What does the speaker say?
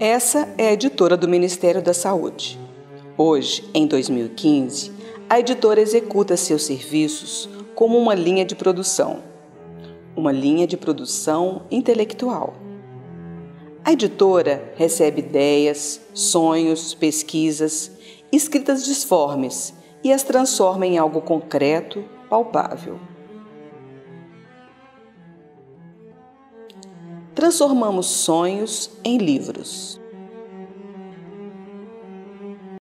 Essa é a editora do Ministério da Saúde. Hoje, em 2015, a editora executa seus serviços como uma linha de produção, uma linha de produção intelectual. A editora recebe ideias, sonhos, pesquisas, escritas disformes e as transforma em algo concreto, palpável. Transformamos sonhos em livros.